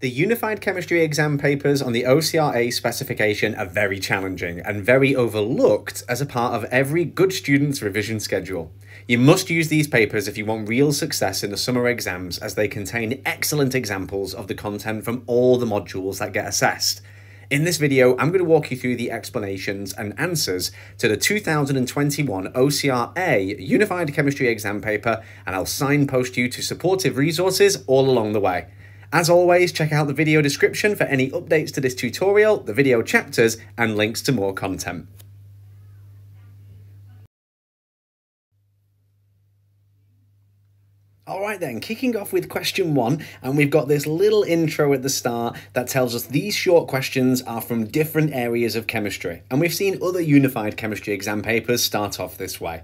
The Unified Chemistry exam papers on the OCR-A specification are very challenging and very overlooked as a part of every good student's revision schedule. You must use these papers if you want real success in the summer exams as they contain excellent examples of the content from all the modules that get assessed. In this video, I'm going to walk you through the explanations and answers to the 2021 OCR-A Unified Chemistry exam paper and I'll signpost you to supportive resources all along the way. As always, check out the video description for any updates to this tutorial, the video chapters, and links to more content. Alright then, kicking off with question one, and we've got this little intro at the start that tells us these short questions are from different areas of chemistry, and we've seen other unified chemistry exam papers start off this way.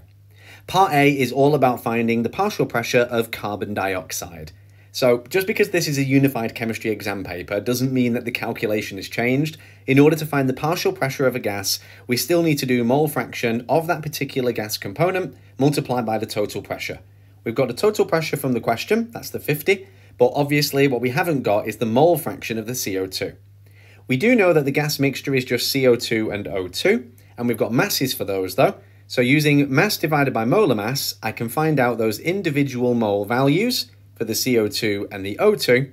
Part A is all about finding the partial pressure of carbon dioxide. So just because this is a unified chemistry exam paper doesn't mean that the calculation has changed. In order to find the partial pressure of a gas, we still need to do mole fraction of that particular gas component multiplied by the total pressure. We've got the total pressure from the question, that's the 50, but obviously what we haven't got is the mole fraction of the CO2. We do know that the gas mixture is just CO2 and O2, and we've got masses for those though. So using mass divided by molar mass, I can find out those individual mole values, for the CO2 and the O2,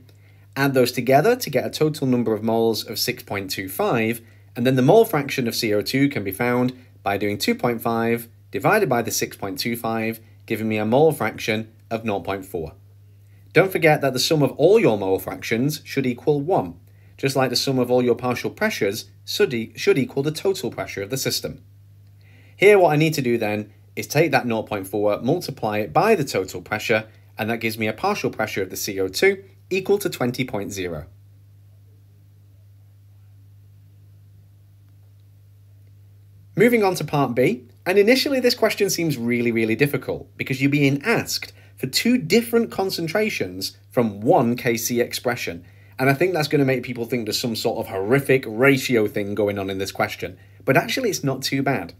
add those together to get a total number of moles of 6.25, and then the mole fraction of CO2 can be found by doing 2.5 divided by the 6.25, giving me a mole fraction of 0.4. Don't forget that the sum of all your mole fractions should equal 1, just like the sum of all your partial pressures should, e should equal the total pressure of the system. Here what I need to do then is take that 0.4, multiply it by the total pressure, and that gives me a partial pressure of the CO2 equal to 20.0. Moving on to part B, and initially this question seems really, really difficult because you're being asked for two different concentrations from one Kc expression. And I think that's going to make people think there's some sort of horrific ratio thing going on in this question. But actually, it's not too bad.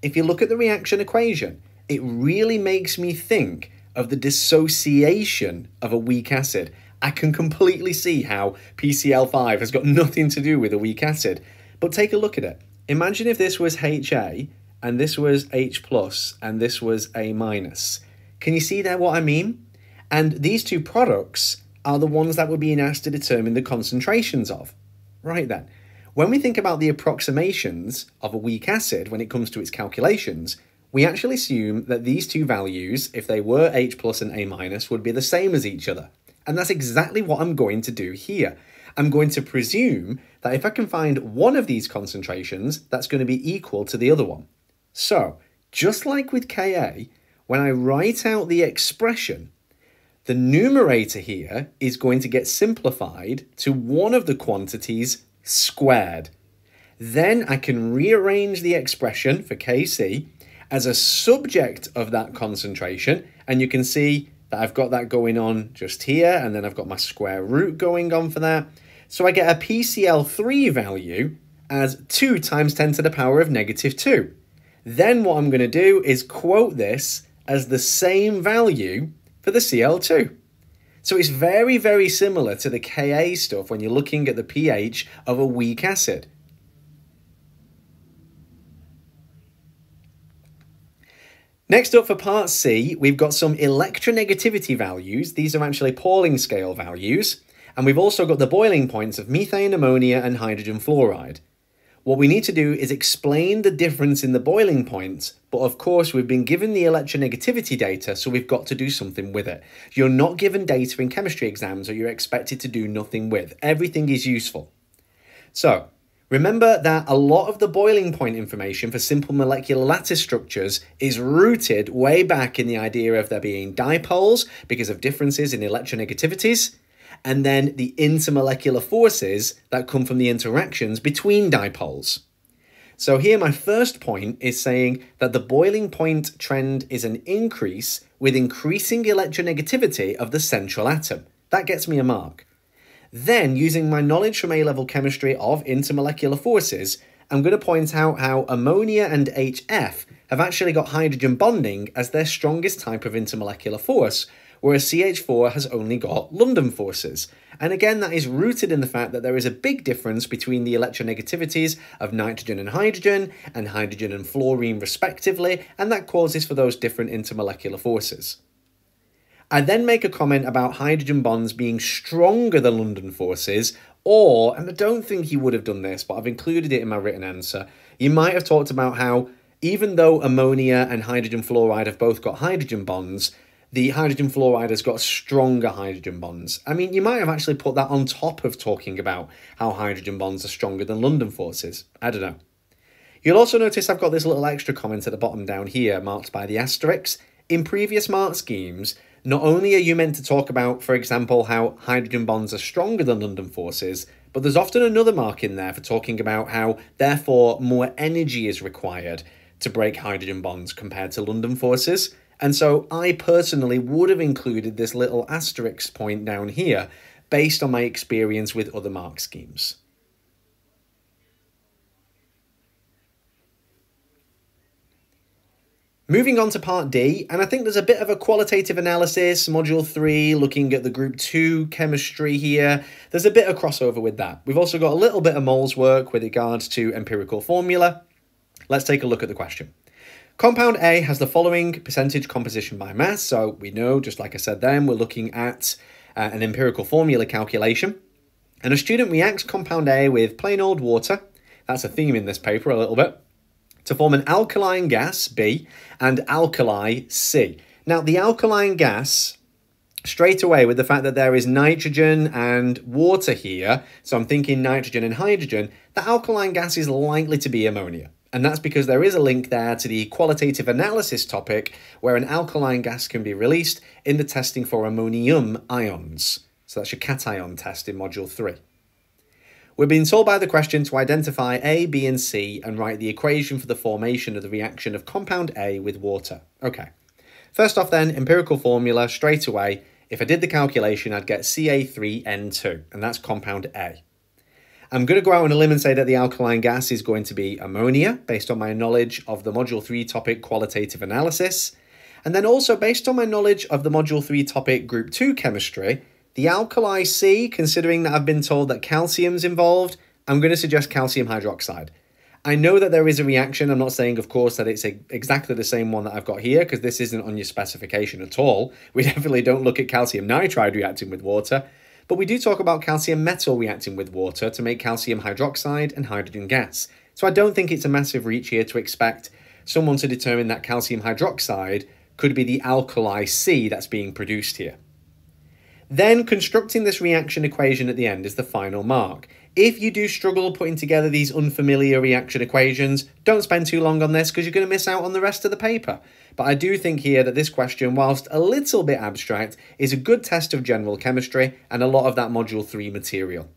If you look at the reaction equation, it really makes me think of the dissociation of a weak acid. I can completely see how PCl5 has got nothing to do with a weak acid. But take a look at it. Imagine if this was HA and this was H plus and this was A minus. Can you see there what I mean? And these two products are the ones that we're being asked to determine the concentrations of. Right then, when we think about the approximations of a weak acid when it comes to its calculations, we actually assume that these two values, if they were H plus and A minus, would be the same as each other. And that's exactly what I'm going to do here. I'm going to presume that if I can find one of these concentrations, that's going to be equal to the other one. So, just like with Ka, when I write out the expression, the numerator here is going to get simplified to one of the quantities squared. Then I can rearrange the expression for Kc as a subject of that concentration. And you can see that I've got that going on just here, and then I've got my square root going on for that. So I get a PCl3 value as 2 times 10 to the power of negative 2. Then what I'm going to do is quote this as the same value for the Cl2. So it's very, very similar to the Ka stuff when you're looking at the pH of a weak acid. Next up for part C, we've got some electronegativity values. These are actually Pauling scale values. And we've also got the boiling points of methane, ammonia, and hydrogen fluoride. What we need to do is explain the difference in the boiling points, but of course we've been given the electronegativity data, so we've got to do something with it. You're not given data in chemistry exams or you're expected to do nothing with. Everything is useful. So, Remember that a lot of the boiling point information for simple molecular lattice structures is rooted way back in the idea of there being dipoles because of differences in electronegativities, and then the intermolecular forces that come from the interactions between dipoles. So here my first point is saying that the boiling point trend is an increase with increasing electronegativity of the central atom. That gets me a mark. Then, using my knowledge from A-level chemistry of intermolecular forces, I'm going to point out how ammonia and HF have actually got hydrogen bonding as their strongest type of intermolecular force, whereas CH4 has only got London forces. And again, that is rooted in the fact that there is a big difference between the electronegativities of nitrogen and hydrogen, and hydrogen and fluorine respectively, and that causes for those different intermolecular forces. I then make a comment about hydrogen bonds being stronger than London forces, or, and I don't think he would have done this, but I've included it in my written answer, you might have talked about how even though ammonia and hydrogen fluoride have both got hydrogen bonds, the hydrogen fluoride has got stronger hydrogen bonds. I mean, you might have actually put that on top of talking about how hydrogen bonds are stronger than London forces. I don't know. You'll also notice I've got this little extra comment at the bottom down here, marked by the asterisk. In previous mark schemes, not only are you meant to talk about, for example, how hydrogen bonds are stronger than London forces, but there's often another mark in there for talking about how, therefore, more energy is required to break hydrogen bonds compared to London forces. And so I personally would have included this little asterisk point down here based on my experience with other mark schemes. Moving on to part D, and I think there's a bit of a qualitative analysis, module 3, looking at the group 2 chemistry here. There's a bit of crossover with that. We've also got a little bit of moles work with regards to empirical formula, Let's take a look at the question. Compound A has the following percentage composition by mass. So we know, just like I said then, we're looking at uh, an empirical formula calculation. And a student reacts compound A with plain old water. That's a theme in this paper a little bit. To form an alkaline gas, B, and alkali, C. Now, the alkaline gas straight away with the fact that there is nitrogen and water here, so I'm thinking nitrogen and hydrogen, the alkaline gas is likely to be ammonia. And that's because there is a link there to the qualitative analysis topic where an alkaline gas can be released in the testing for ammonium ions. So that's your cation test in Module 3. We're being told by the question to identify A, B, and C and write the equation for the formation of the reaction of compound A with water. Okay. First off then, empirical formula, straight away, if I did the calculation, I'd get Ca3N2, and that's compound A. I'm going to go out on a limb and say that the alkaline gas is going to be ammonia, based on my knowledge of the Module 3 topic qualitative analysis. And then also based on my knowledge of the Module 3 topic Group 2 chemistry, the alkali C, considering that I've been told that calcium's involved, I'm going to suggest calcium hydroxide. I know that there is a reaction. I'm not saying, of course, that it's a, exactly the same one that I've got here, because this isn't on your specification at all. We definitely don't look at calcium nitride reacting with water. But we do talk about calcium metal reacting with water to make calcium hydroxide and hydrogen gas. So I don't think it's a massive reach here to expect someone to determine that calcium hydroxide could be the alkali C that's being produced here. Then constructing this reaction equation at the end is the final mark. If you do struggle putting together these unfamiliar reaction equations, don't spend too long on this because you're going to miss out on the rest of the paper. But I do think here that this question, whilst a little bit abstract, is a good test of general chemistry and a lot of that Module 3 material.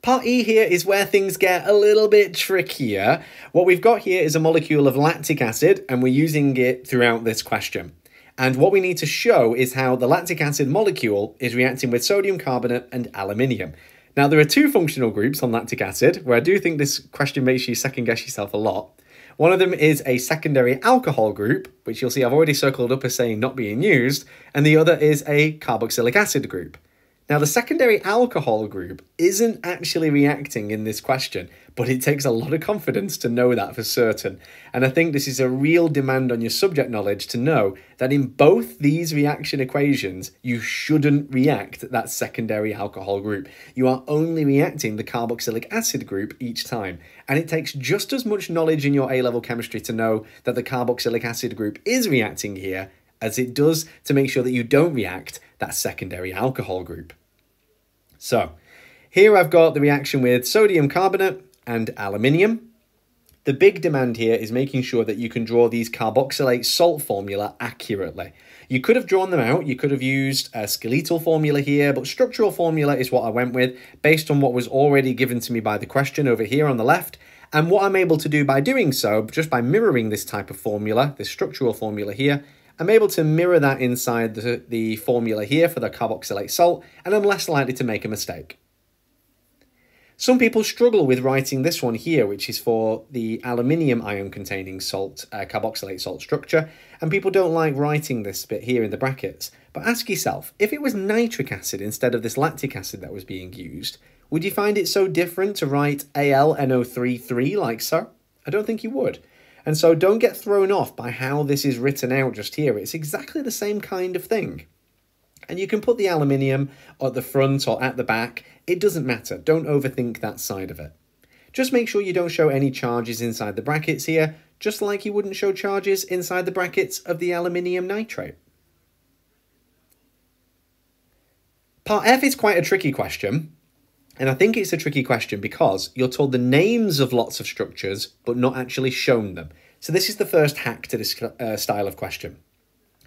Part E here is where things get a little bit trickier. What we've got here is a molecule of lactic acid, and we're using it throughout this question. And what we need to show is how the lactic acid molecule is reacting with sodium carbonate and aluminium. Now, there are two functional groups on lactic acid, where I do think this question makes you second guess yourself a lot. One of them is a secondary alcohol group, which you'll see I've already circled up as saying not being used, and the other is a carboxylic acid group. Now, the secondary alcohol group isn't actually reacting in this question, but it takes a lot of confidence to know that for certain. And I think this is a real demand on your subject knowledge to know that in both these reaction equations, you shouldn't react that secondary alcohol group. You are only reacting the carboxylic acid group each time. And it takes just as much knowledge in your A level chemistry to know that the carboxylic acid group is reacting here as it does to make sure that you don't react that secondary alcohol group. So, here I've got the reaction with sodium carbonate and aluminium. The big demand here is making sure that you can draw these carboxylate salt formula accurately. You could have drawn them out, you could have used a skeletal formula here, but structural formula is what I went with based on what was already given to me by the question over here on the left. And what I'm able to do by doing so, just by mirroring this type of formula, this structural formula here, I'm able to mirror that inside the, the formula here for the carboxylate salt, and I'm less likely to make a mistake. Some people struggle with writing this one here, which is for the aluminium ion containing salt, uh, carboxylate salt structure, and people don't like writing this bit here in the brackets. But ask yourself, if it was nitric acid instead of this lactic acid that was being used, would you find it so different to write AlNO33 like so? I don't think you would. And so don't get thrown off by how this is written out just here. It's exactly the same kind of thing. And you can put the aluminium at the front or at the back. It doesn't matter. Don't overthink that side of it. Just make sure you don't show any charges inside the brackets here, just like you wouldn't show charges inside the brackets of the aluminium nitrate. Part F is quite a tricky question, and I think it's a tricky question because you're told the names of lots of structures, but not actually shown them. So this is the first hack to this uh, style of question.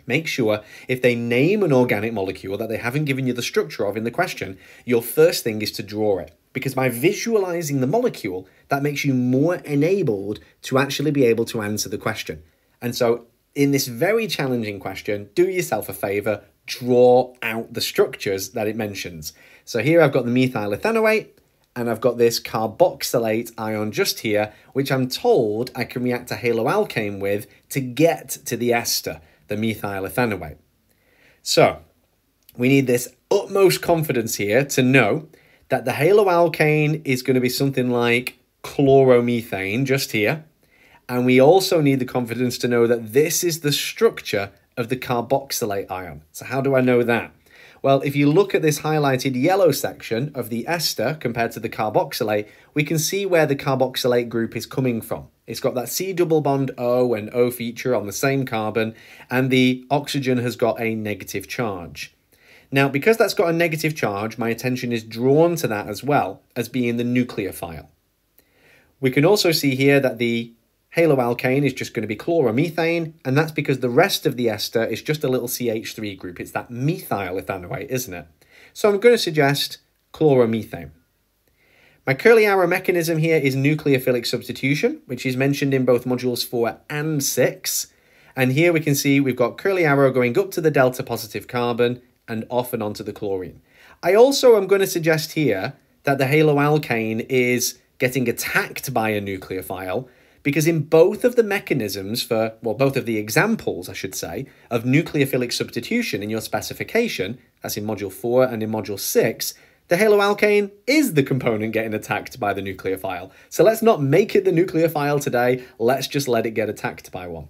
Make sure if they name an organic molecule that they haven't given you the structure of in the question, your first thing is to draw it. Because by visualizing the molecule, that makes you more enabled to actually be able to answer the question. And so in this very challenging question, do yourself a favor, draw out the structures that it mentions. So here I've got the methyl ethanoate, and I've got this carboxylate ion just here, which I'm told I can react a haloalkane with to get to the ester, the methyl ethanoate. So we need this utmost confidence here to know that the haloalkane is going to be something like chloromethane just here. And we also need the confidence to know that this is the structure of the carboxylate ion. So how do I know that? Well, if you look at this highlighted yellow section of the ester compared to the carboxylate, we can see where the carboxylate group is coming from. It's got that C double bond O and O feature on the same carbon, and the oxygen has got a negative charge. Now, because that's got a negative charge, my attention is drawn to that as well as being the nucleophile. We can also see here that the Haloalkane is just going to be chloromethane, and that's because the rest of the ester is just a little CH3 group. It's that methyl ethanoate, isn't it? So I'm going to suggest chloromethane. My curly arrow mechanism here is nucleophilic substitution, which is mentioned in both modules 4 and 6. And here we can see we've got curly arrow going up to the delta positive carbon and off and onto the chlorine. I also am going to suggest here that the haloalkane is getting attacked by a nucleophile because in both of the mechanisms for, well, both of the examples, I should say, of nucleophilic substitution in your specification, that's in Module 4 and in Module 6, the haloalkane is the component getting attacked by the nucleophile. So let's not make it the nucleophile today, let's just let it get attacked by one.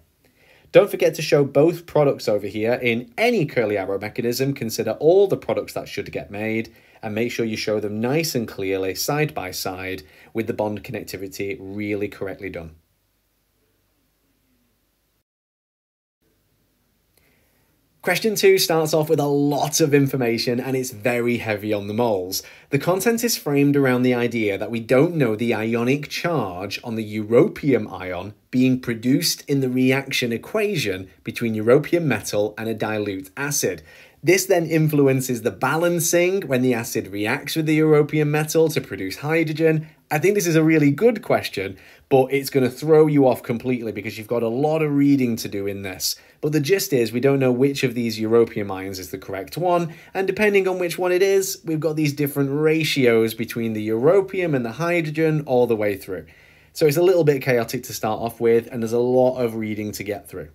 Don't forget to show both products over here in any curly arrow mechanism. Consider all the products that should get made and make sure you show them nice and clearly side by side with the bond connectivity really correctly done. Question 2 starts off with a lot of information and it's very heavy on the moles. The content is framed around the idea that we don't know the ionic charge on the europium ion being produced in the reaction equation between europium metal and a dilute acid. This then influences the balancing when the acid reacts with the europium metal to produce hydrogen. I think this is a really good question, but it's going to throw you off completely because you've got a lot of reading to do in this. But the gist is we don't know which of these europium ions is the correct one, and depending on which one it is, we've got these different ratios between the europium and the hydrogen all the way through. So it's a little bit chaotic to start off with, and there's a lot of reading to get through.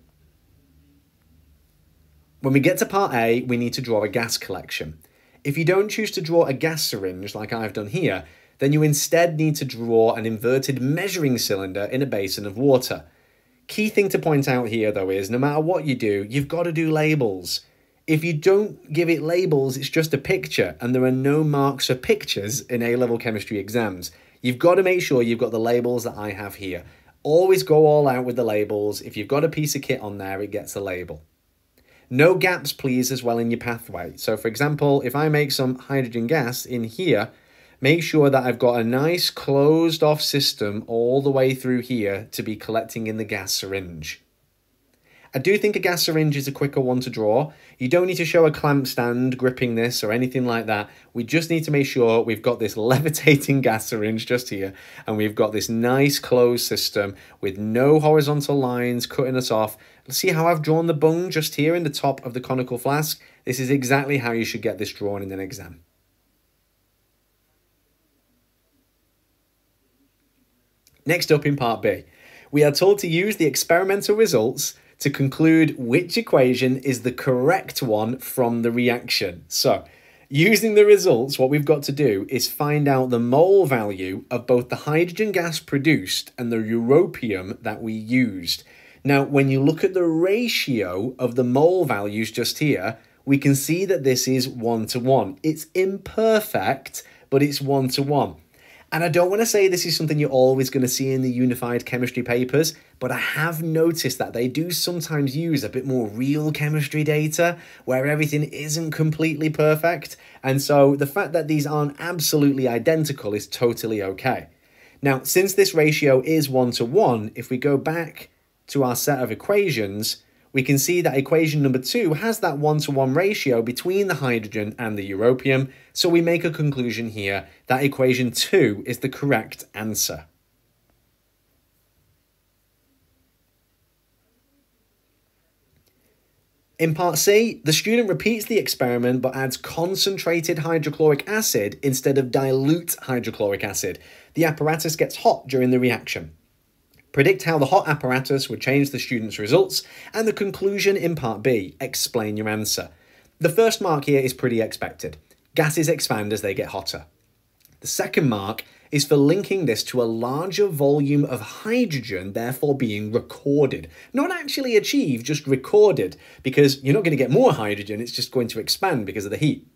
When we get to part A, we need to draw a gas collection. If you don't choose to draw a gas syringe like I've done here, then you instead need to draw an inverted measuring cylinder in a basin of water. Key thing to point out here though is no matter what you do, you've got to do labels. If you don't give it labels, it's just a picture, and there are no marks for pictures in A level chemistry exams. You've got to make sure you've got the labels that I have here. Always go all out with the labels. If you've got a piece of kit on there, it gets a label. No gaps, please, as well in your pathway. So, for example, if I make some hydrogen gas in here, make sure that I've got a nice closed off system all the way through here to be collecting in the gas syringe. I do think a gas syringe is a quicker one to draw. You don't need to show a clamp stand gripping this or anything like that. We just need to make sure we've got this levitating gas syringe just here and we've got this nice closed system with no horizontal lines cutting us off. See how I've drawn the bung just here in the top of the conical flask? This is exactly how you should get this drawn in an exam. Next up in part B, we are told to use the experimental results to conclude which equation is the correct one from the reaction. So, using the results, what we've got to do is find out the mole value of both the hydrogen gas produced and the europium that we used. Now, when you look at the ratio of the mole values just here, we can see that this is one to one. It's imperfect, but it's one to one. And I don't want to say this is something you're always going to see in the unified chemistry papers, but I have noticed that they do sometimes use a bit more real chemistry data where everything isn't completely perfect. And so the fact that these aren't absolutely identical is totally okay. Now, since this ratio is one to one, if we go back to our set of equations, we can see that equation number two has that one-to-one ratio between the hydrogen and the europium, so we make a conclusion here that equation two is the correct answer. In part C, the student repeats the experiment but adds concentrated hydrochloric acid instead of dilute hydrochloric acid. The apparatus gets hot during the reaction. Predict how the hot apparatus would change the student's results, and the conclusion in part B, explain your answer. The first mark here is pretty expected. Gases expand as they get hotter. The second mark is for linking this to a larger volume of hydrogen, therefore being recorded. Not actually achieved, just recorded, because you're not going to get more hydrogen, it's just going to expand because of the heat.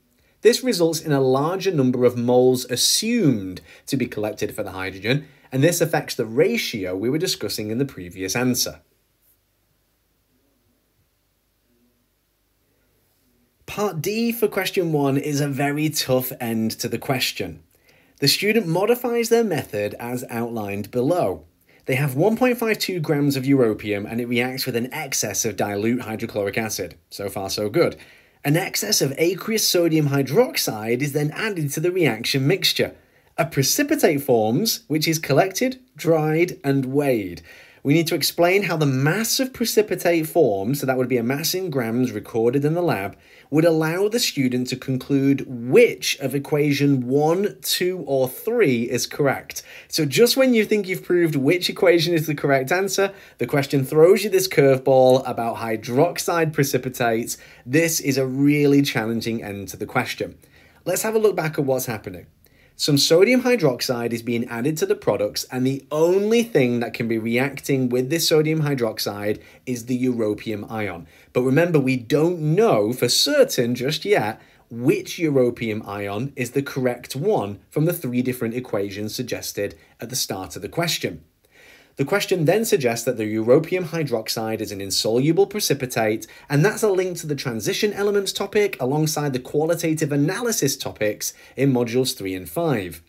This results in a larger number of moles assumed to be collected for the hydrogen, and this affects the ratio we were discussing in the previous answer. Part D for question 1 is a very tough end to the question. The student modifies their method as outlined below. They have 1.52 grams of europium and it reacts with an excess of dilute hydrochloric acid. So far so good. An excess of aqueous sodium hydroxide is then added to the reaction mixture. A precipitate forms, which is collected, dried, and weighed. We need to explain how the mass of precipitate forms, so that would be a mass in grams recorded in the lab, would allow the student to conclude which of equation 1, 2, or 3 is correct. So just when you think you've proved which equation is the correct answer, the question throws you this curveball about hydroxide precipitates. This is a really challenging end to the question. Let's have a look back at what's happening. Some sodium hydroxide is being added to the products, and the only thing that can be reacting with this sodium hydroxide is the europium ion. But remember, we don't know for certain just yet which europium ion is the correct one from the three different equations suggested at the start of the question. The question then suggests that the europium hydroxide is an insoluble precipitate, and that's a link to the transition elements topic alongside the qualitative analysis topics in modules 3 and 5.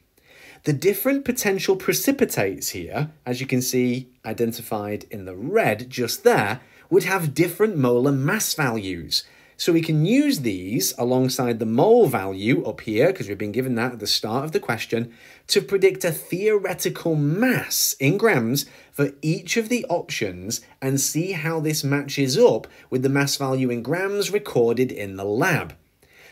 The different potential precipitates here, as you can see identified in the red just there, would have different molar mass values. So we can use these alongside the mole value up here, because we've been given that at the start of the question, to predict a theoretical mass in grams for each of the options and see how this matches up with the mass value in grams recorded in the lab.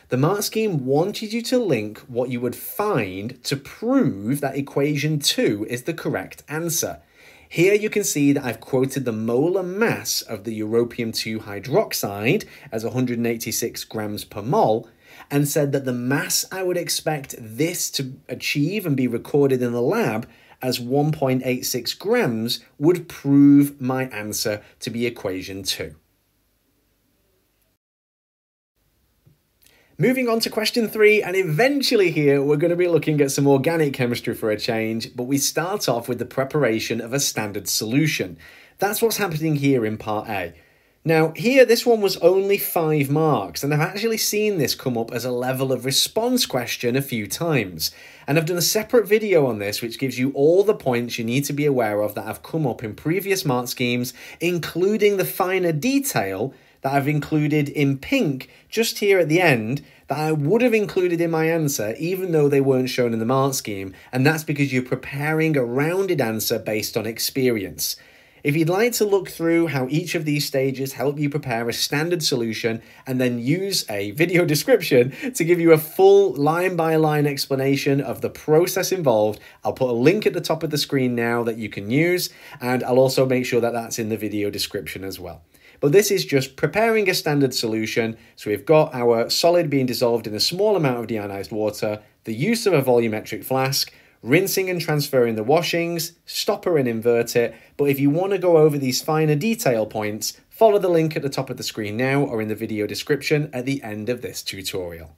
The mark scheme wanted you to link what you would find to prove that equation 2 is the correct answer. Here you can see that I've quoted the molar mass of the europium-2 hydroxide as 186 grams per mole and said that the mass I would expect this to achieve and be recorded in the lab as 1.86 grams would prove my answer to be equation 2. Moving on to question three, and eventually here we're going to be looking at some organic chemistry for a change, but we start off with the preparation of a standard solution. That's what's happening here in part A. Now, here, this one was only five marks, and I've actually seen this come up as a level of response question a few times. And I've done a separate video on this, which gives you all the points you need to be aware of that have come up in previous mark schemes, including the finer detail that I've included in pink just here at the end that I would have included in my answer even though they weren't shown in the mark scheme, and that's because you're preparing a rounded answer based on experience. If you'd like to look through how each of these stages help you prepare a standard solution and then use a video description to give you a full line by line explanation of the process involved, I'll put a link at the top of the screen now that you can use, and I'll also make sure that that's in the video description as well. But this is just preparing a standard solution. So we've got our solid being dissolved in a small amount of deionized water, the use of a volumetric flask, rinsing and transferring the washings, stopper and invert it, but if you want to go over these finer detail points, follow the link at the top of the screen now or in the video description at the end of this tutorial.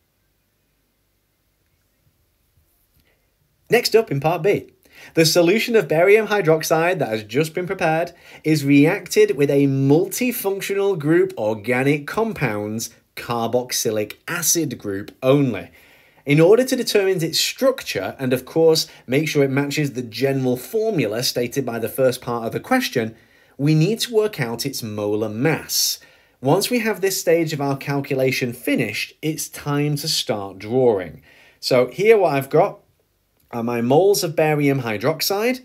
Next up in part B, the solution of barium hydroxide that has just been prepared is reacted with a multifunctional group organic compounds carboxylic acid group only. In order to determine its structure and, of course, make sure it matches the general formula stated by the first part of the question, we need to work out its molar mass. Once we have this stage of our calculation finished, it's time to start drawing. So here what I've got are my moles of barium hydroxide.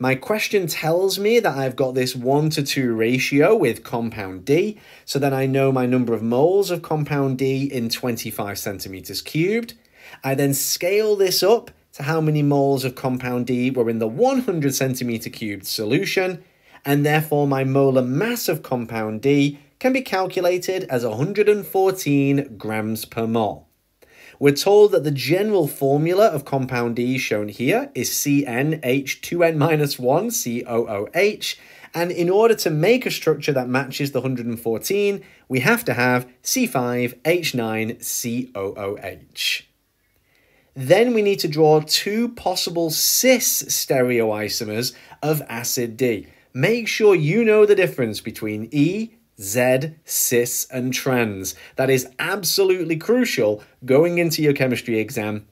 My question tells me that I've got this 1 to 2 ratio with compound D, so then I know my number of moles of compound D in 25 centimeters cubed. I then scale this up to how many moles of compound D were in the 100 centimeter cubed solution, and therefore my molar mass of compound D can be calculated as 114 grams per mole. We're told that the general formula of compound D shown here is CnH2n-1 COOH, and in order to make a structure that matches the 114, we have to have C5H9COOH. Then we need to draw two possible cis stereoisomers of acid D. Make sure you know the difference between E, Z, cis, and trans. That is absolutely crucial going into your chemistry exam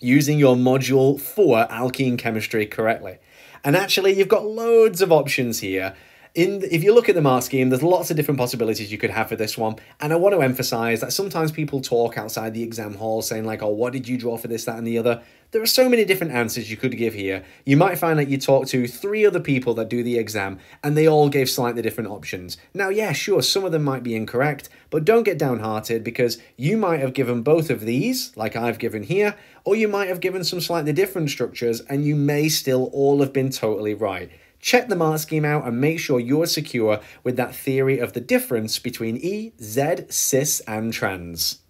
using your module 4 alkene chemistry correctly. And actually, you've got loads of options here in if you look at the mark scheme, there's lots of different possibilities you could have for this one. And I want to emphasize that sometimes people talk outside the exam hall saying like, oh, what did you draw for this, that, and the other? There are so many different answers you could give here. You might find that you talk to three other people that do the exam and they all gave slightly different options. Now, yeah, sure, some of them might be incorrect, but don't get downhearted because you might have given both of these, like I've given here, or you might have given some slightly different structures and you may still all have been totally right. Check the mark scheme out and make sure you're secure with that theory of the difference between E, Z, cis, and trans.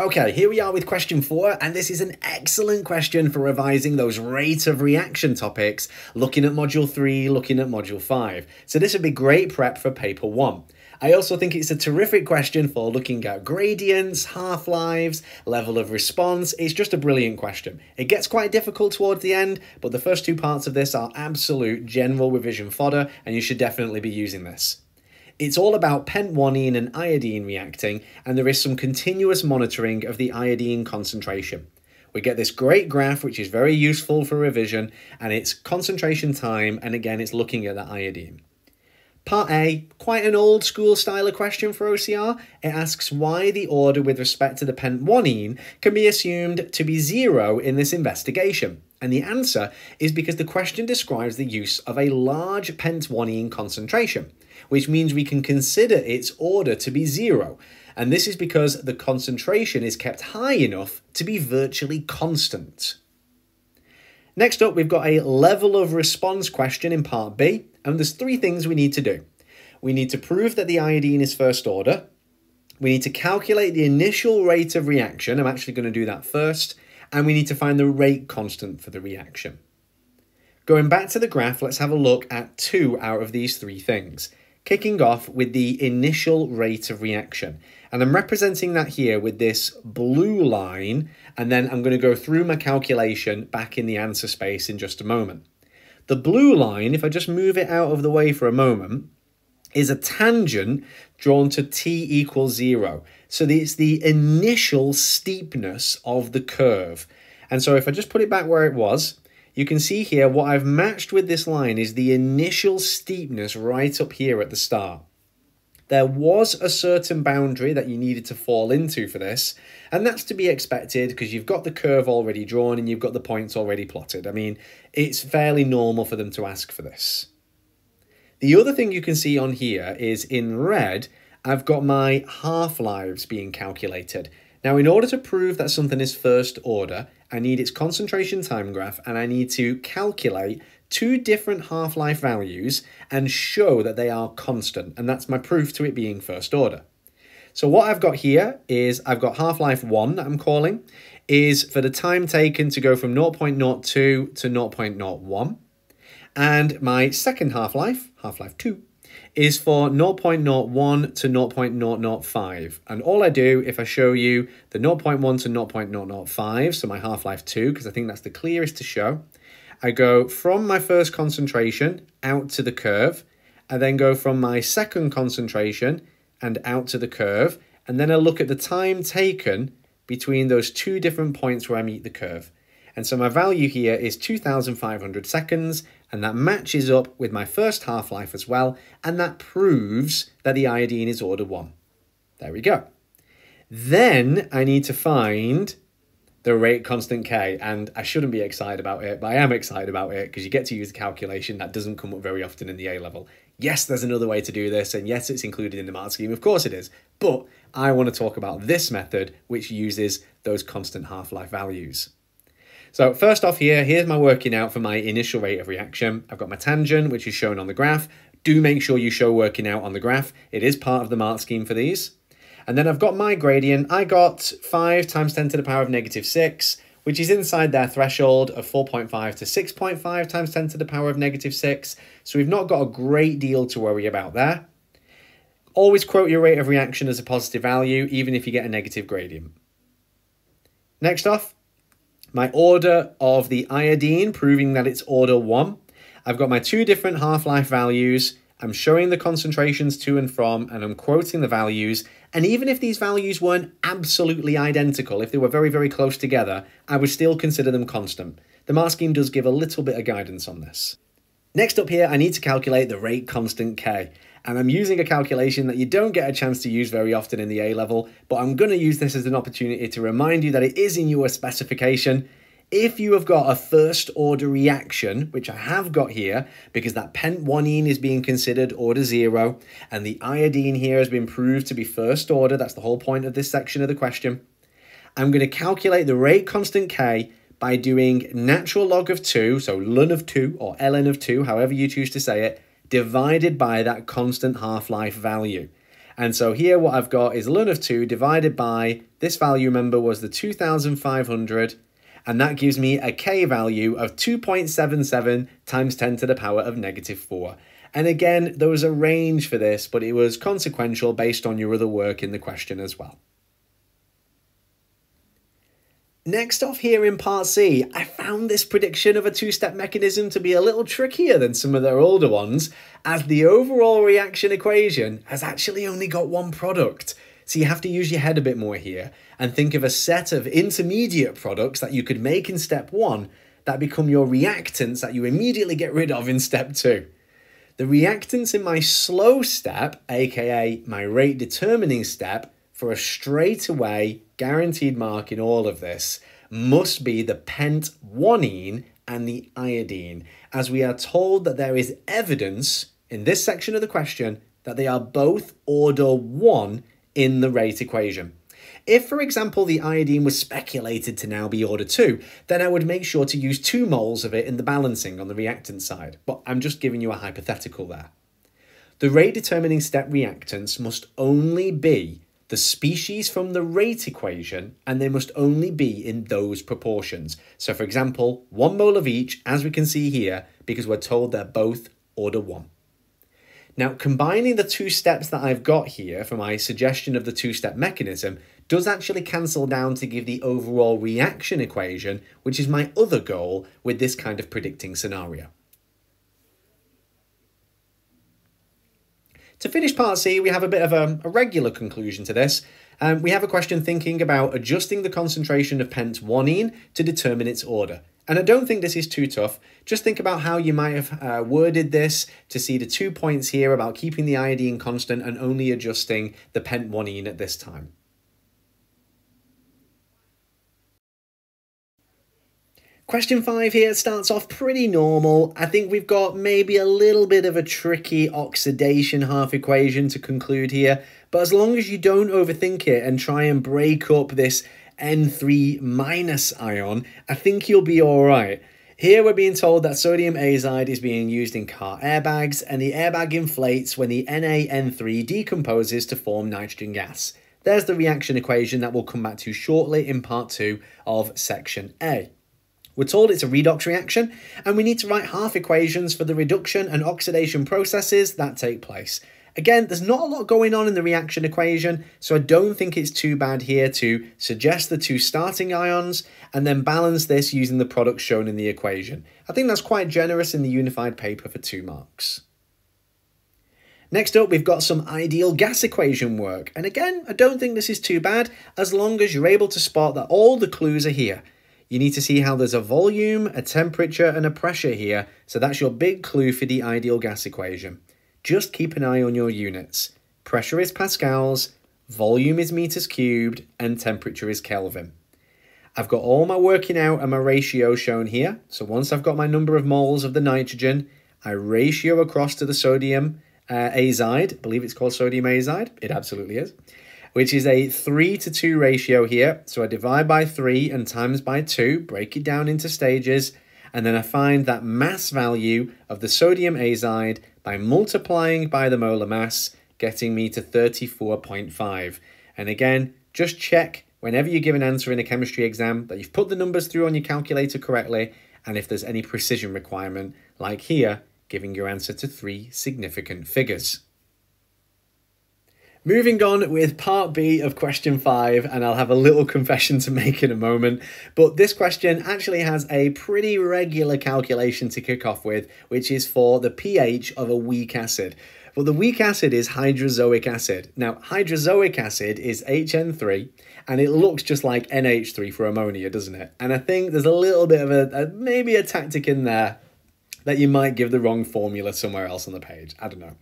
Okay, here we are with question four, and this is an excellent question for revising those rate of reaction topics, looking at module three, looking at module five. So this would be great prep for paper one. I also think it's a terrific question for looking at gradients, half-lives, level of response. It's just a brilliant question. It gets quite difficult towards the end, but the first two parts of this are absolute general revision fodder, and you should definitely be using this. It's all about pent-1-ene and iodine reacting, and there is some continuous monitoring of the iodine concentration. We get this great graph, which is very useful for revision, and it's concentration time, and again, it's looking at the iodine. Part A, quite an old school style of question for OCR. It asks why the order with respect to the pent-1-ene can be assumed to be zero in this investigation. And the answer is because the question describes the use of a large pent-1-ene concentration, which means we can consider its order to be zero. And this is because the concentration is kept high enough to be virtually constant. Next up, we've got a level of response question in part B, and there's three things we need to do. We need to prove that the iodine is first order. We need to calculate the initial rate of reaction. I'm actually going to do that first. And we need to find the rate constant for the reaction. Going back to the graph, let's have a look at two out of these three things kicking off with the initial rate of reaction. And I'm representing that here with this blue line, and then I'm going to go through my calculation back in the answer space in just a moment. The blue line, if I just move it out of the way for a moment, is a tangent drawn to t equals zero. So it's the initial steepness of the curve. And so if I just put it back where it was, you can see here what I've matched with this line is the initial steepness right up here at the start. There was a certain boundary that you needed to fall into for this, and that's to be expected because you've got the curve already drawn and you've got the points already plotted. I mean, it's fairly normal for them to ask for this. The other thing you can see on here is in red, I've got my half-lives being calculated. Now, in order to prove that something is first order, I need its concentration time graph and I need to calculate two different half-life values and show that they are constant. And that's my proof to it being first order. So what I've got here is I've got half-life 1 that I'm calling is for the time taken to go from 0.02 to 0.01. And my second half-life, half-life 2, is for 0.01 to 0.005. And all I do, if I show you the 0.1 to 0.005, so my half-life 2, because I think that's the clearest to show, I go from my first concentration out to the curve, I then go from my second concentration and out to the curve, and then I look at the time taken between those two different points where I meet the curve. And so my value here is 2,500 seconds, and that matches up with my first half-life as well, and that proves that the iodine is order 1. There we go. Then I need to find the rate constant K, and I shouldn't be excited about it, but I am excited about it because you get to use a calculation that doesn't come up very often in the A level. Yes, there's another way to do this, and yes, it's included in the mark scheme, of course it is, but I want to talk about this method which uses those constant half-life values. So first off here, here's my working out for my initial rate of reaction. I've got my tangent, which is shown on the graph. Do make sure you show working out on the graph. It is part of the mark scheme for these. And then I've got my gradient. I got 5 times 10 to the power of negative 6, which is inside their threshold of 4.5 to 6.5 times 10 to the power of negative 6. So we've not got a great deal to worry about there. Always quote your rate of reaction as a positive value, even if you get a negative gradient. Next off, my order of the iodine, proving that it's order 1. I've got my two different half-life values. I'm showing the concentrations to and from, and I'm quoting the values. And even if these values weren't absolutely identical, if they were very, very close together, I would still consider them constant. The mark scheme does give a little bit of guidance on this. Next up here, I need to calculate the rate constant K. And I'm using a calculation that you don't get a chance to use very often in the A level, but I'm going to use this as an opportunity to remind you that it is in your specification. If you have got a first order reaction, which I have got here, because that pent 1-ene is being considered order 0, and the iodine here has been proved to be first order, that's the whole point of this section of the question, I'm going to calculate the rate constant K by doing natural log of 2, so ln of 2, or ln of 2, however you choose to say it, divided by that constant half-life value. And so here what I've got is ln of 2 divided by, this value remember was the 2500, and that gives me a k value of 2.77 times 10 to the power of negative 4. And again, there was a range for this, but it was consequential based on your other work in the question as well. Next off here in part C, I found this prediction of a two-step mechanism to be a little trickier than some of their older ones, as the overall reaction equation has actually only got one product. So you have to use your head a bit more here and think of a set of intermediate products that you could make in step one that become your reactants that you immediately get rid of in step two. The reactants in my slow step, aka my rate determining step, for a straightaway guaranteed mark in all of this must be the pent 1-ene and the iodine, as we are told that there is evidence in this section of the question that they are both order 1 in the rate equation. If, for example, the iodine was speculated to now be order 2, then I would make sure to use 2 moles of it in the balancing on the reactant side, but I'm just giving you a hypothetical there. The rate determining step reactants must only be the species from the rate equation, and they must only be in those proportions. So for example, one mole of each, as we can see here, because we're told they're both order one. Now, combining the two steps that I've got here for my suggestion of the two-step mechanism does actually cancel down to give the overall reaction equation, which is my other goal with this kind of predicting scenario. To finish part C, we have a bit of a, a regular conclusion to this. Um, we have a question thinking about adjusting the concentration of pent 1-ene to determine its order. And I don't think this is too tough. Just think about how you might have uh, worded this to see the two points here about keeping the iodine constant and only adjusting the pent 1 at this time. Question five here starts off pretty normal. I think we've got maybe a little bit of a tricky oxidation half equation to conclude here, but as long as you don't overthink it and try and break up this N3 minus ion, I think you'll be all right. Here we're being told that sodium azide is being used in car airbags and the airbag inflates when the NaN3 decomposes to form nitrogen gas. There's the reaction equation that we'll come back to shortly in part 2 of section A. We're told it's a redox reaction, and we need to write half equations for the reduction and oxidation processes that take place. Again, there's not a lot going on in the reaction equation, so I don't think it's too bad here to suggest the two starting ions and then balance this using the products shown in the equation. I think that's quite generous in the unified paper for two marks. Next up, we've got some ideal gas equation work. And again, I don't think this is too bad as long as you're able to spot that all the clues are here you need to see how there's a volume, a temperature, and a pressure here. So that's your big clue for the ideal gas equation. Just keep an eye on your units. Pressure is pascals, volume is meters cubed, and temperature is Kelvin. I've got all my working out and my ratio shown here. So once I've got my number of moles of the nitrogen, I ratio across to the sodium uh, azide. I believe it's called sodium azide. It absolutely is which is a 3 to 2 ratio here. So I divide by 3 and times by 2, break it down into stages, and then I find that mass value of the sodium azide by multiplying by the molar mass, getting me to 34.5. And again, just check whenever you give an answer in a chemistry exam that you've put the numbers through on your calculator correctly, and if there's any precision requirement, like here, giving your answer to three significant figures. Moving on with part B of question five, and I'll have a little confession to make in a moment. But this question actually has a pretty regular calculation to kick off with, which is for the pH of a weak acid. Well, the weak acid is hydrazoic acid. Now, hydrazoic acid is HN3, and it looks just like NH3 for ammonia, doesn't it? And I think there's a little bit of a, a maybe a tactic in there that you might give the wrong formula somewhere else on the page. I don't know.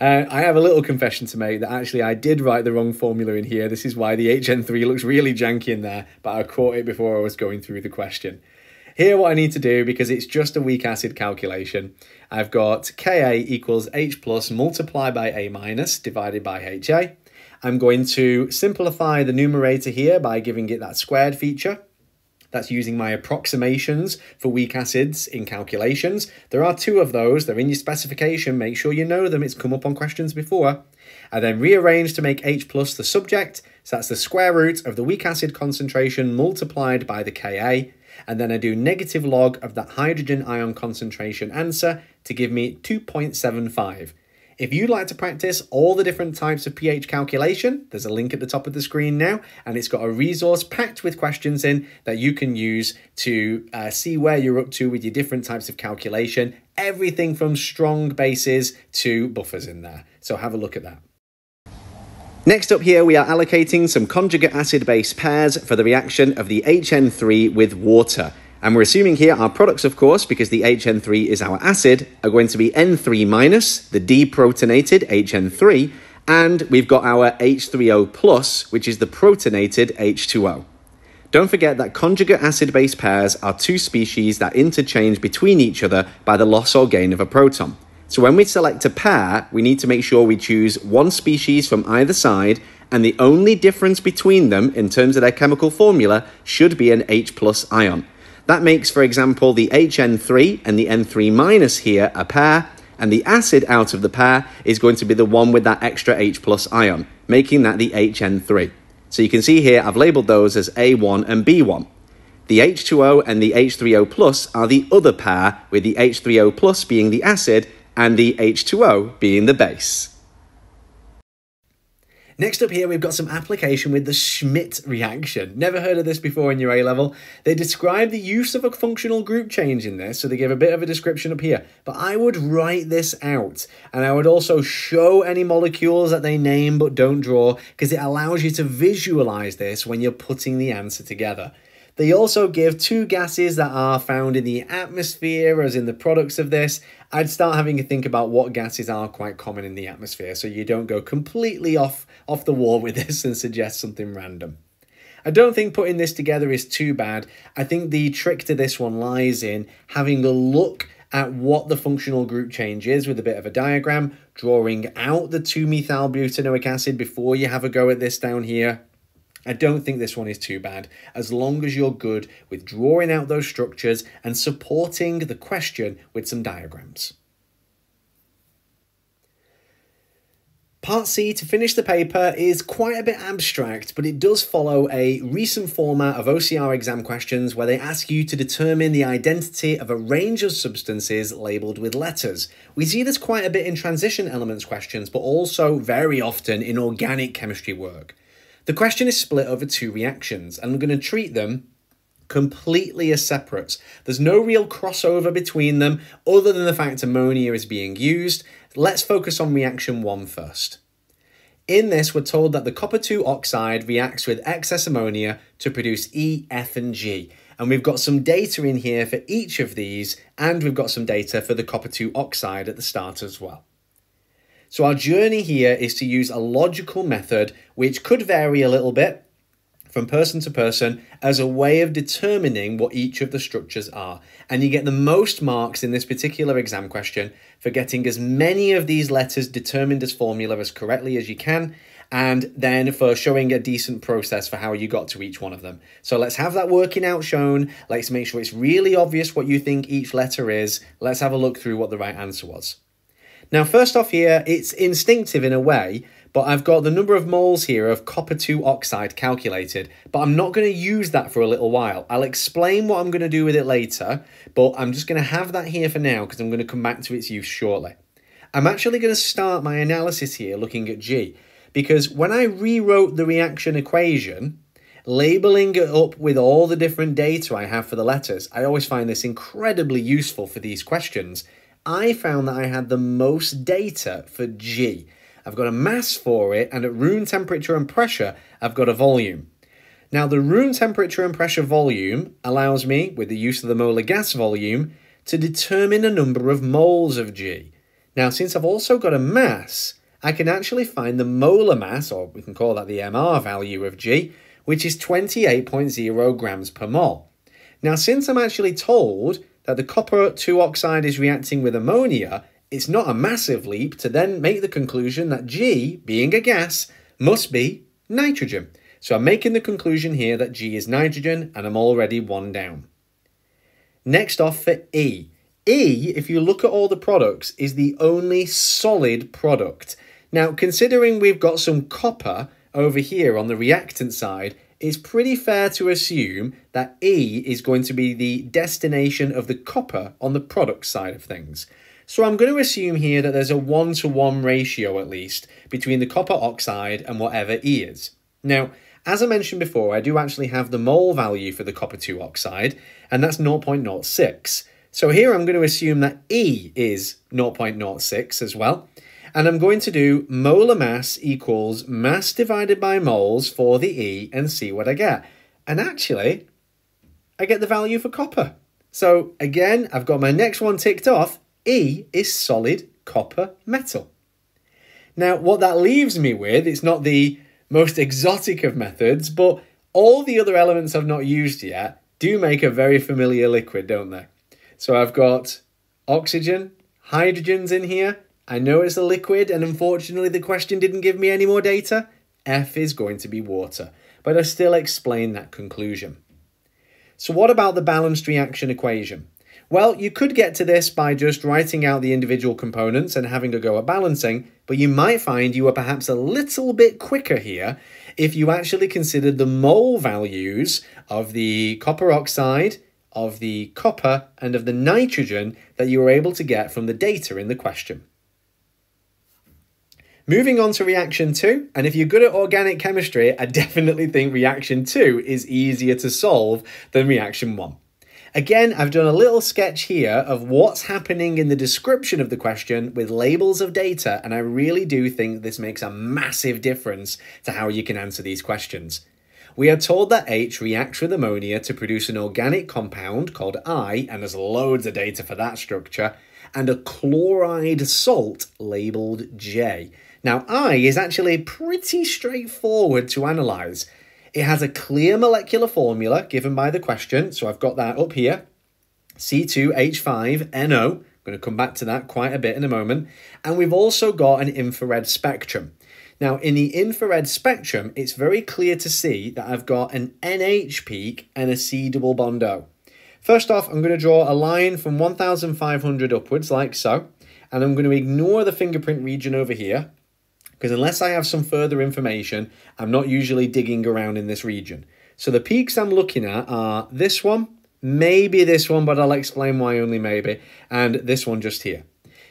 Uh, I have a little confession to make that actually I did write the wrong formula in here. This is why the HN3 looks really janky in there, but I caught it before I was going through the question. Here what I need to do, because it's just a weak acid calculation, I've got Ka equals H plus multiplied by A minus divided by HA. I'm going to simplify the numerator here by giving it that squared feature. That's using my approximations for weak acids in calculations. There are two of those. They're in your specification. Make sure you know them. It's come up on questions before. I then rearrange to make H plus the subject. So that's the square root of the weak acid concentration multiplied by the Ka. And then I do negative log of that hydrogen ion concentration answer to give me 2.75. If you'd like to practice all the different types of pH calculation, there's a link at the top of the screen now, and it's got a resource packed with questions in that you can use to uh, see where you're up to with your different types of calculation. Everything from strong bases to buffers in there. So have a look at that. Next up here, we are allocating some conjugate acid base pairs for the reaction of the HN3 with water. And we're assuming here our products, of course, because the HN3 is our acid, are going to be N3 minus, the deprotonated HN3, and we've got our H3O plus, which is the protonated H2O. Don't forget that conjugate acid base pairs are two species that interchange between each other by the loss or gain of a proton. So when we select a pair, we need to make sure we choose one species from either side, and the only difference between them in terms of their chemical formula should be an H plus ion. That makes, for example, the HN3 and the N3 minus here a pair, and the acid out of the pair is going to be the one with that extra H plus ion, making that the HN3. So you can see here I've labelled those as A1 and B1. The H2O and the H3O plus are the other pair, with the H3O plus being the acid and the H2O being the base. Next up here, we've got some application with the Schmidt reaction. Never heard of this before in your A level. They describe the use of a functional group change in this, so they give a bit of a description up here. But I would write this out, and I would also show any molecules that they name but don't draw, because it allows you to visualize this when you're putting the answer together. They also give two gases that are found in the atmosphere as in the products of this. I'd start having to think about what gases are quite common in the atmosphere so you don't go completely off, off the wall with this and suggest something random. I don't think putting this together is too bad. I think the trick to this one lies in having a look at what the functional group change is with a bit of a diagram, drawing out the 2-methyl-butanoic acid before you have a go at this down here, I don't think this one is too bad, as long as you're good with drawing out those structures and supporting the question with some diagrams. Part C, to finish the paper, is quite a bit abstract, but it does follow a recent format of OCR exam questions where they ask you to determine the identity of a range of substances labelled with letters. We see this quite a bit in transition elements questions, but also very often in organic chemistry work. The question is split over two reactions, and I'm going to treat them completely as separates. There's no real crossover between them other than the fact ammonia is being used. Let's focus on reaction one first. In this, we're told that the copper 2 oxide reacts with excess ammonia to produce E, F, and G. And we've got some data in here for each of these, and we've got some data for the copper 2 oxide at the start as well. So our journey here is to use a logical method, which could vary a little bit from person to person as a way of determining what each of the structures are. And you get the most marks in this particular exam question for getting as many of these letters determined as formula as correctly as you can, and then for showing a decent process for how you got to each one of them. So let's have that working out shown. Let's make sure it's really obvious what you think each letter is. Let's have a look through what the right answer was. Now, first off here, it's instinctive in a way, but I've got the number of moles here of copper 2 oxide calculated, but I'm not going to use that for a little while. I'll explain what I'm going to do with it later, but I'm just going to have that here for now because I'm going to come back to its use shortly. I'm actually going to start my analysis here looking at G, because when I rewrote the reaction equation, labeling it up with all the different data I have for the letters, I always find this incredibly useful for these questions I found that I had the most data for G. I've got a mass for it, and at room temperature and pressure, I've got a volume. Now, the room temperature and pressure volume allows me, with the use of the molar gas volume, to determine a number of moles of G. Now, since I've also got a mass, I can actually find the molar mass, or we can call that the MR value of G, which is 28.0 grams per mole. Now, since I'm actually told that the copper 2 oxide is reacting with ammonia, it's not a massive leap to then make the conclusion that G, being a gas, must be nitrogen. So I'm making the conclusion here that G is nitrogen and I'm already one down. Next off for E. E, if you look at all the products, is the only solid product. Now, considering we've got some copper over here on the reactant side, it's pretty fair to assume that E is going to be the destination of the copper on the product side of things. So I'm going to assume here that there's a one-to-one -one ratio at least between the copper oxide and whatever E is. Now, as I mentioned before, I do actually have the mole value for the copper 2 oxide, and that's 0.06. So here I'm going to assume that E is 0.06 as well. And I'm going to do molar mass equals mass divided by moles for the E and see what I get. And actually, I get the value for copper. So again, I've got my next one ticked off. E is solid copper metal. Now, what that leaves me with, it's not the most exotic of methods, but all the other elements I've not used yet do make a very familiar liquid, don't they? So I've got oxygen, hydrogen's in here, I know it's a liquid, and unfortunately the question didn't give me any more data. F is going to be water, but I still explain that conclusion. So what about the balanced reaction equation? Well, you could get to this by just writing out the individual components and having a go at balancing, but you might find you are perhaps a little bit quicker here if you actually considered the mole values of the copper oxide, of the copper, and of the nitrogen that you were able to get from the data in the question. Moving on to reaction two, and if you're good at organic chemistry, I definitely think reaction two is easier to solve than reaction one. Again, I've done a little sketch here of what's happening in the description of the question with labels of data, and I really do think this makes a massive difference to how you can answer these questions. we are told that H reacts with ammonia to produce an organic compound called I, and there's loads of data for that structure, and a chloride salt labelled J. Now, I is actually pretty straightforward to analyse. It has a clear molecular formula given by the question, so I've got that up here. C2H5NO, I'm going to come back to that quite a bit in a moment. And we've also got an infrared spectrum. Now, in the infrared spectrum, it's very clear to see that I've got an NH peak and a C double bond O. First off, I'm going to draw a line from 1500 upwards, like so, and I'm going to ignore the fingerprint region over here, because unless I have some further information, I'm not usually digging around in this region. So the peaks I'm looking at are this one, maybe this one, but I'll explain why only maybe, and this one just here.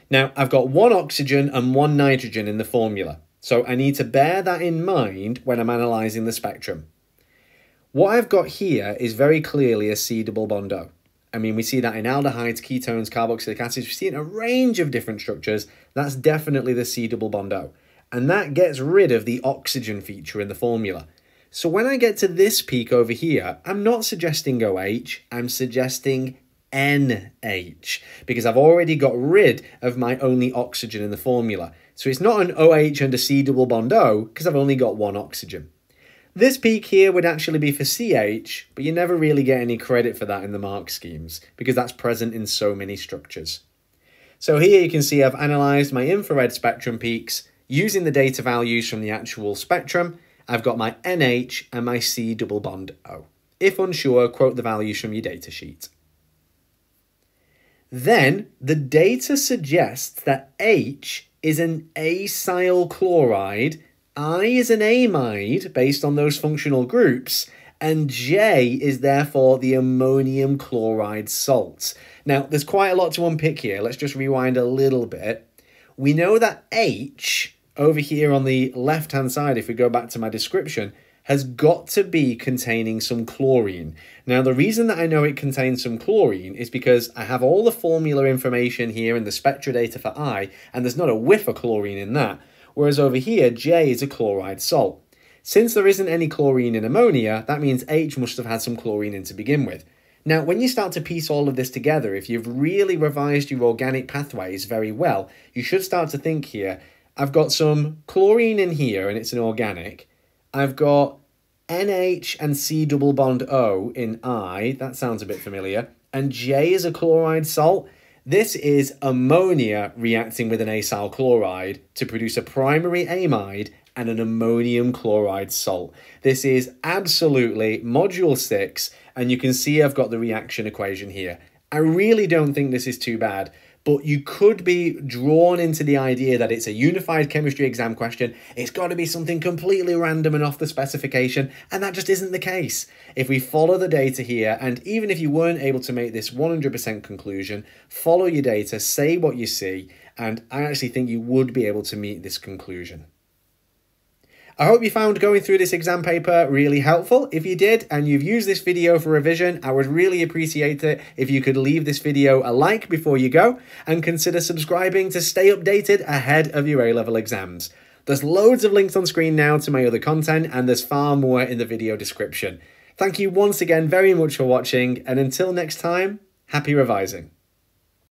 Now, I've got one oxygen and one nitrogen in the formula. So I need to bear that in mind when I'm analysing the spectrum. What I've got here is very clearly a C double bond O. I mean, we see that in aldehydes, ketones, carboxylic acids. We see in a range of different structures. That's definitely the C double bond O. And that gets rid of the oxygen feature in the formula. So when I get to this peak over here, I'm not suggesting OH, I'm suggesting NH because I've already got rid of my only oxygen in the formula. So it's not an OH and a C double bond O because I've only got one oxygen. This peak here would actually be for CH, but you never really get any credit for that in the mark schemes because that's present in so many structures. So here you can see I've analysed my infrared spectrum peaks using the data values from the actual spectrum. I've got my NH and my C double bond O. If unsure, quote the values from your datasheet. Then the data suggests that H is an acyl chloride, I is an amide based on those functional groups, and J is therefore the ammonium chloride salt. Now, there's quite a lot to unpick here. Let's just rewind a little bit. We know that H over here on the left hand side, if we go back to my description, has got to be containing some chlorine. Now, the reason that I know it contains some chlorine is because I have all the formula information here in the spectra data for I, and there's not a whiff of chlorine in that, whereas over here, J is a chloride salt. Since there isn't any chlorine in ammonia, that means H must have had some chlorine in to begin with. Now, when you start to piece all of this together, if you've really revised your organic pathways very well, you should start to think here, I've got some chlorine in here and it's an organic, I've got NH and C double bond O in I. That sounds a bit familiar. And J is a chloride salt. This is ammonia reacting with an acyl chloride to produce a primary amide and an ammonium chloride salt. This is absolutely module 6 and you can see I've got the reaction equation here. I really don't think this is too bad but you could be drawn into the idea that it's a unified chemistry exam question. It's got to be something completely random and off the specification, and that just isn't the case. If we follow the data here, and even if you weren't able to make this 100% conclusion, follow your data, say what you see, and I actually think you would be able to meet this conclusion. I hope you found going through this exam paper really helpful. If you did and you've used this video for revision, I would really appreciate it if you could leave this video a like before you go and consider subscribing to stay updated ahead of your A-level exams. There's loads of links on screen now to my other content and there's far more in the video description. Thank you once again very much for watching and until next time, happy revising.